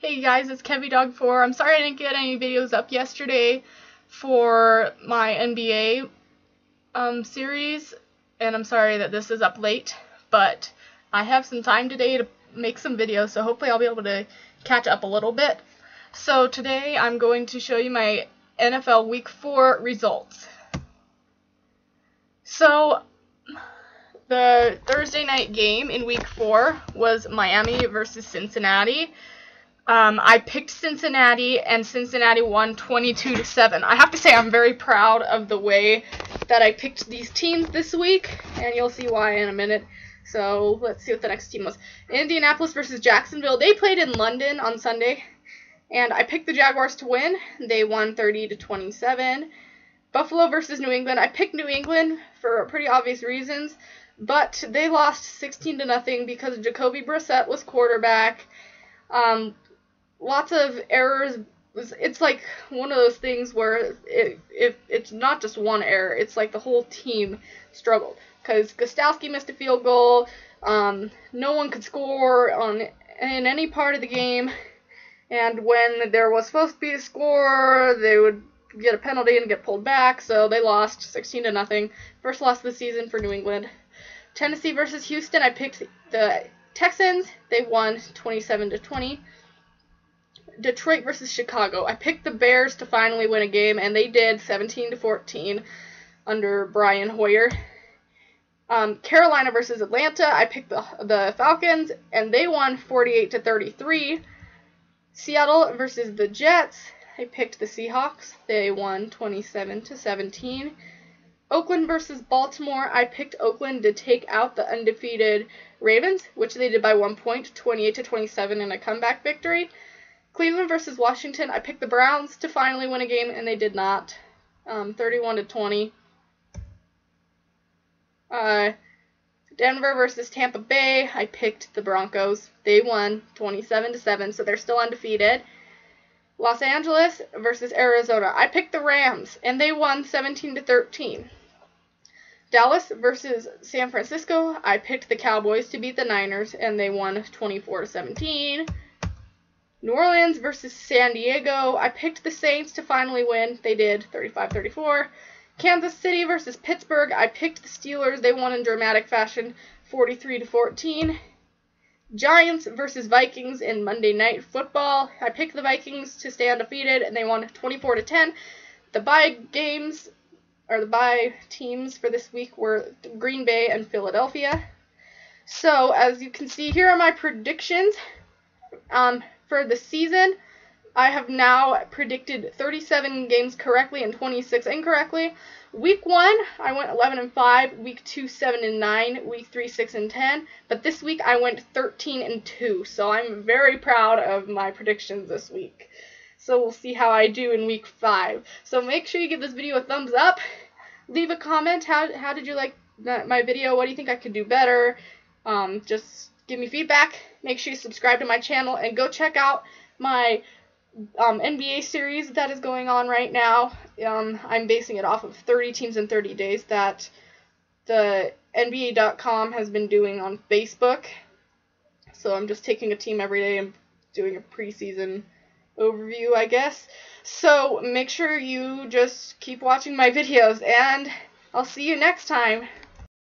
Hey guys, it's KevvyDog4. I'm sorry I didn't get any videos up yesterday for my NBA um, series, and I'm sorry that this is up late, but I have some time today to make some videos, so hopefully I'll be able to catch up a little bit. So today I'm going to show you my NFL Week 4 results. So, the Thursday night game in Week 4 was Miami versus Cincinnati. Um, I picked Cincinnati, and Cincinnati won 22 to 7. I have to say, I'm very proud of the way that I picked these teams this week, and you'll see why in a minute. So let's see what the next team was. Indianapolis versus Jacksonville. They played in London on Sunday, and I picked the Jaguars to win. They won 30 to 27. Buffalo versus New England. I picked New England for pretty obvious reasons, but they lost 16 to nothing because Jacoby Brissett was quarterback. Um, lots of errors. It's like one of those things where it, if it's not just one error, it's like the whole team struggled because Gostkowski missed a field goal. Um, no one could score on in any part of the game, and when there was supposed to be a score, they would get a penalty and get pulled back. So they lost 16 to nothing. First loss of the season for New England. Tennessee versus Houston. I picked the Texans. They won 27 to 20. Detroit versus Chicago. I picked the Bears to finally win a game, and they did 17 to 14 under Brian Hoyer. Um, Carolina versus Atlanta. I picked the the Falcons, and they won 48 to 33. Seattle versus the Jets. I picked the Seahawks. They won 27 to 17. Oakland versus Baltimore. I picked Oakland to take out the undefeated Ravens, which they did by one point, 28 to 27 in a comeback victory. Cleveland versus Washington. I picked the Browns to finally win a game, and they did not. Um, 31 to 20. Uh, Denver versus Tampa Bay. I picked the Broncos. They won 27 to 7, so they're still undefeated. Los Angeles versus Arizona. I picked the Rams, and they won 17 to 13. Dallas versus San Francisco. I picked the Cowboys to beat the Niners, and they won 24 to 17. New Orleans versus San Diego. I picked the Saints to finally win. They did 35 34. Kansas City versus Pittsburgh. I picked the Steelers. They won in dramatic fashion 43 to 14. Giants versus Vikings in Monday Night Football. I picked the Vikings to stay undefeated, and they won 24 to 10. The bye games or the bye teams for this week were Green Bay and Philadelphia. So as you can see, here are my predictions. Um, for the season, I have now predicted 37 games correctly and 26 incorrectly. Week 1, I went 11 and 5, week 2 7 and 9, week 3 6 and 10, but this week I went 13 and 2. So I'm very proud of my predictions this week. So we'll see how I do in week 5. So make sure you give this video a thumbs up. Leave a comment. How how did you like my video? What do you think I could do better? Um, just give me feedback. Make sure you subscribe to my channel and go check out my um, NBA series that is going on right now. Um, I'm basing it off of 30 teams in 30 days that the NBA.com has been doing on Facebook. So I'm just taking a team every day and doing a preseason overview, I guess. So make sure you just keep watching my videos, and I'll see you next time.